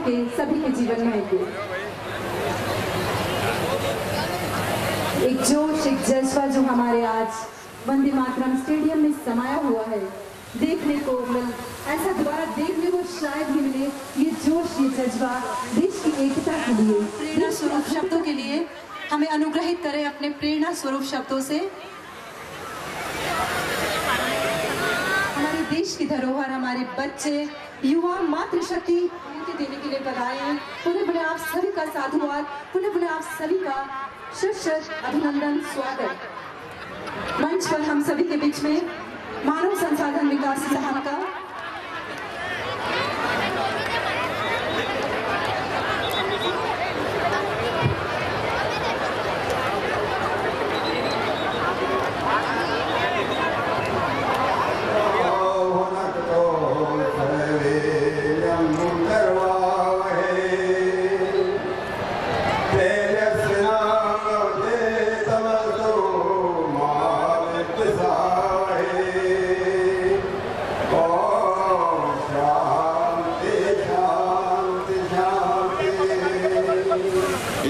महके सभी के जीवन महके एक जोश एक जज्बा जो हमारे आज वंदे मातरम स्टेडियम में समाया हुआ है। देखने को मिल ऐसा दोबारा देखने को शायद ही मिले ये जोश ये जज्बा देश की एकता के लिए प्रेरणा स्वरूप शब्दों के लिए। हमें अनुग्रहित करें अपने प्रेरणा स्वरूप शब्दों से। हमारे देश की धरोहर हमारे बच्चे युवा मातृशक्ति उनके देने के लिए बनाए हैं। पुनः पुनः आप सभी का साधुवाद, पुनः पुनः आप सभी का शत अभिनंदन, स्वागत। मंच पर हम सभी के बीच में मानव संसाधन विकास विभाग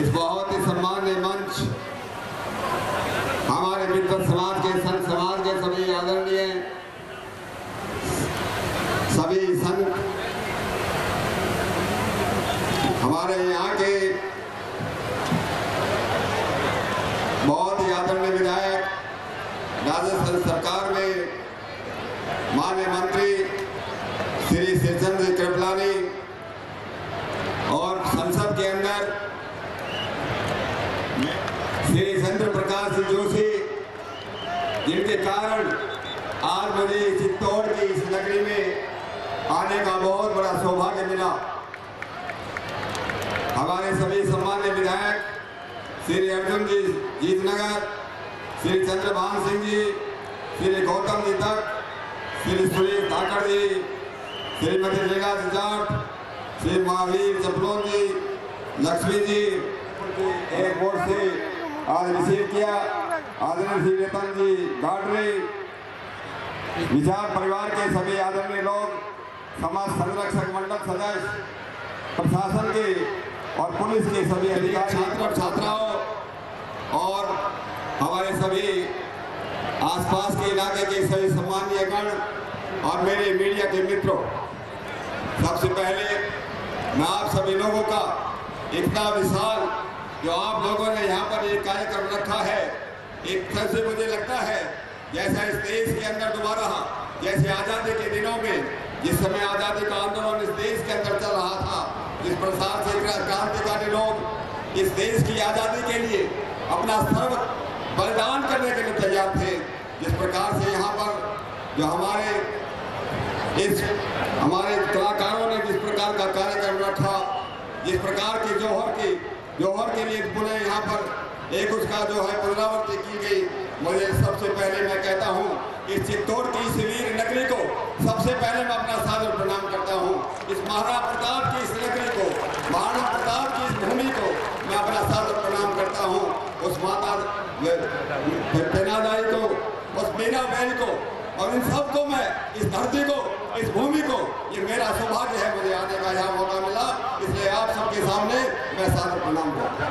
इस बहुत ही सम्मान्य मंच हमारे मित्र समाज के संत समाज के सभी आदरणीय सभी संत हमारे यहाँ के बहुत ही आदरणीय विधायक राजस्थान सरकार में माननीय मंत्री श्री शिवचंद्र कृपलानी और संसद के अंदर श्री चंद्र प्रकाश जोशी, जिनके कारण आज मुझे चित्तौड़ की इस नगरी में आने का बहुत बड़ा सौभाग्य मिला। हमारे सभी सम्मान्य विधायक, श्री अर्जुन जी, जीतनगर, श्री चंद्रभान सिंह जी, श्री गौतम जी तक, श्री सुरेश धाकड़ जी, श्रीमती जी जाट, श्री महावीर जपलोन जी, लक्ष्मी जी एयरपोर्ट से आज रिसीव किया, आदरणीय श्री रतन जी गाडरे, विचार परिवार के सभी आदरणीय लोग, समाज संरक्षक मंडल सदस्य, प्रशासन के और पुलिस के सभी अधिकारी, छात्र और छात्राओं और हमारे सभी आसपास के इलाके के सभी सम्मानीय गण और मेरे मीडिया के मित्रों, सबसे पहले मैं आप सभी लोगों का इतना विशाल जो आप लोगों ने यहाँ पर एक कार्यक्रम रखा है, एक तरह से मुझे लगता है, जैसा इस देश के अंदर दोबारा, जैसे आज़ादी के दिनों में, जिस समय आज़ादी का आंदोलन इस देश के अंदर चल रहा था, जिस प्रसार से क्रांतिकारी लोग इस देश की आज़ादी के लिए अपना सर्व बलिदान करने के लिए तैयार थे, जिस प्रकार से यहाँ पर जो हमारे इस, हमारे कलाकारों ने जिस प्रकार का कार्यक्रम रखा, जिस प्रकार की जौहर की जौहर के लिए पुनः यहाँ पर एक उसका जो है पुनरावृत्ति की गई। मुझे सबसे पहले मैं कहता हूँ इस चित्तौड़ की इस वीर नगरी को सबसे पहले मैं अपना सादर प्रणाम करता हूँ। इस महाराणा प्रताप की इस नगरी को, महाराणा प्रताप की इस भूमि को मैं अपना सादर प्रणाम करता हूँ। उस माता को, उस मीना बहन को और इन सबको मैं, इस धरती को, इस भूमि को, ये मेरा सौभाग्य है, मुझे आने का यहाँ मौका मिला। इसलिए आप सबके सामने मैं सादर प्रणाम करता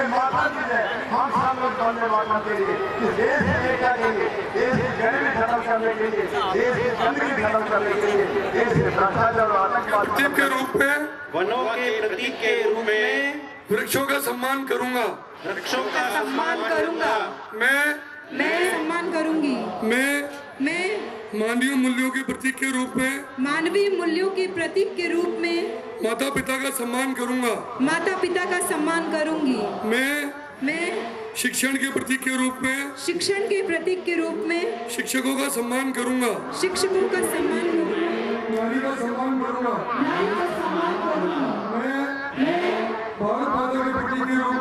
की जय। हम सब लोग के लिए इस देश की एकता के लिए देश की गरीबी खत्म करने के लिए देश की गंदगी खत्म करने के लिए देश के भ्रष्टाचार और आतंकवाद के रूप में वनों के प्रतीक के रूप में वृक्षों का सम्मान करूँगा। वृक्षों का सम्मान करूँगा। मैं मैं सम्मान करूँगी। मैं मैं मानवीय मूल्यों के प्रतीक के रूप में मानवीय मूल्यों के प्रतीक के रूप में माता पिता का सम्मान करूँगा। माता पिता का सम्मान करूँगी। मैं मैं शिक्षण के प्रतीक के रूप में शिक्षण के प्रतीक के रूप में शिक्षकों का सम्मान करूँगा। शिक्षकों का सम्मान करूँगा नारी का सम्मान करूँगा मैं भारत माता के प्रतीक के रूप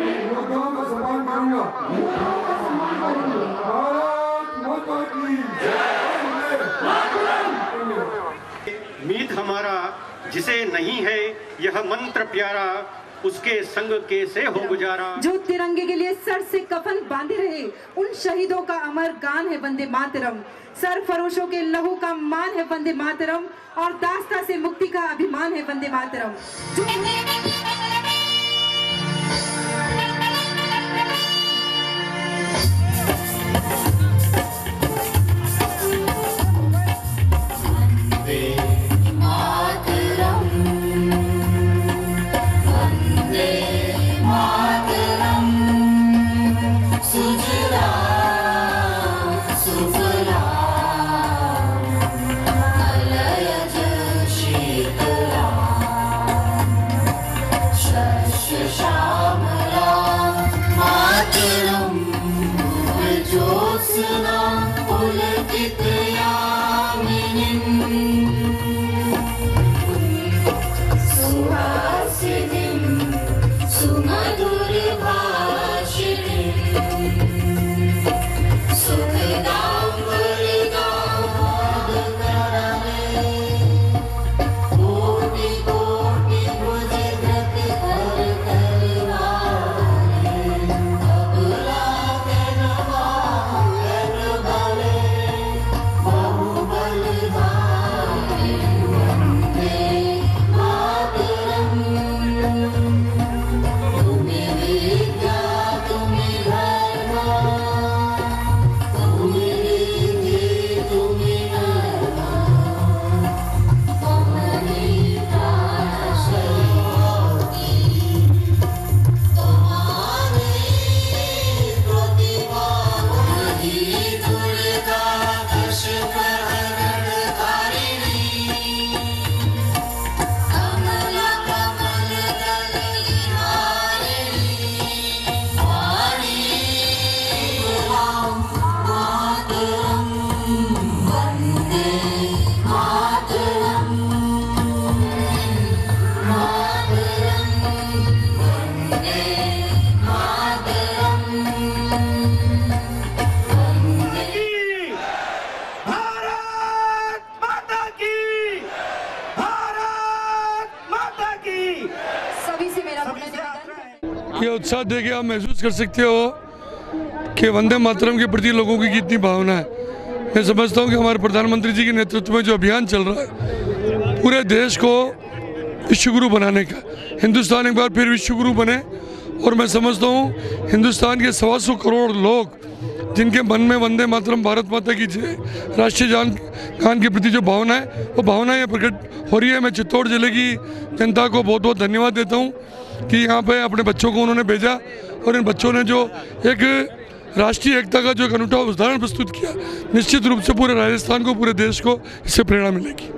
में योद्धाओं का सम्मान करूँगा भारत माता की मीत हमारा जिसे नहीं है, यह मंत्र प्यारा, उसके संग कैसे हो गुजारा? जो तिरंगे के लिए सर से कफन बांधे रहे। उन शहीदों का अमर गान है वंदे मातरम। सर फरोशों के लहू का मान है वंदे मातरम। और दास्ता से मुक्ति का अभिमान है वंदे मातरम। जो ये उत्साह देख के आप महसूस कर सकते हो कि वंदे मातरम के प्रति लोगों की कितनी भावना है। मैं समझता हूँ कि हमारे प्रधानमंत्री जी के नेतृत्व में जो अभियान चल रहा है, पूरे देश को विश्वगुरु बनाने का। हिंदुस्तान एक बार फिर विश्वगुरु बने और मैं समझता हूँ हिंदुस्तान के सवा सौ करोड़ लोग जिनके मन में वंदे मातरम, भारत माता की राष्ट्रीय जान, गान के प्रति जो भावना है, वो भावनाएँ प्रकट हो रही है। मैं चित्तौड़ ज़िले की जनता को बहुत बहुत धन्यवाद देता हूँ। कि यहाँ पे अपने बच्चों को उन्होंने भेजा और इन बच्चों ने जो एक राष्ट्रीय एकता का जो एक अनूठा उदाहरण प्रस्तुत किया, निश्चित रूप से पूरे राजस्थान को, पूरे देश को इससे प्रेरणा मिलेगी।